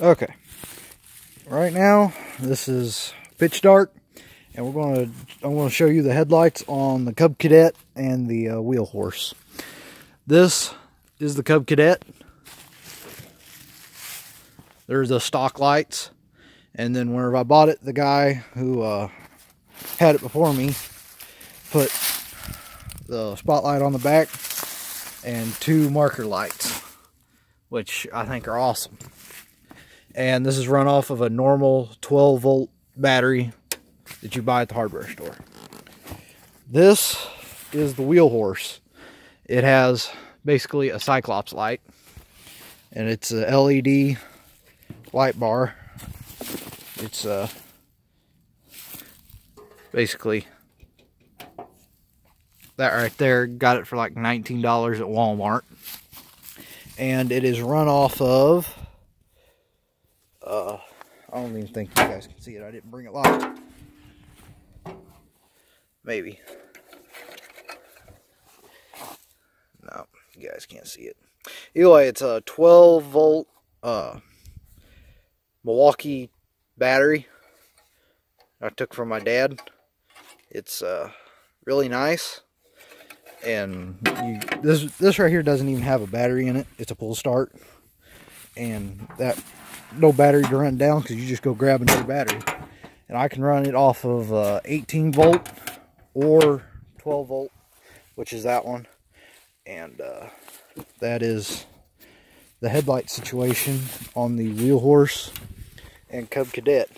Okay. Right now, this is pitch dark, and we're going to, I'm going to show you the headlights on the Cub Cadet and the uh, Wheel Horse. This is the Cub Cadet. There's the stock lights. And then whenever I bought it, the guy who uh, had it before me put the spotlight on the back and two marker lights, which I think are awesome. And this is run off of a normal 12 volt battery that you buy at the hardware store. This is the wheel horse. It has basically a Cyclops light and it's a LED light bar. It's uh, basically that right there. Got it for like $19 at Walmart. And it is run off of, I don't even think you guys can see it. I didn't bring it live. Maybe. No, you guys can't see it. Anyway, it's a 12 volt uh, Milwaukee battery I took from my dad. It's uh, really nice. And you, this this right here doesn't even have a battery in it. It's a pull start. And that no battery to run down because you just go grab another battery. And I can run it off of uh, 18 volt or 12 volt, which is that one. And uh, that is the headlight situation on the wheel horse and Cub Cadet.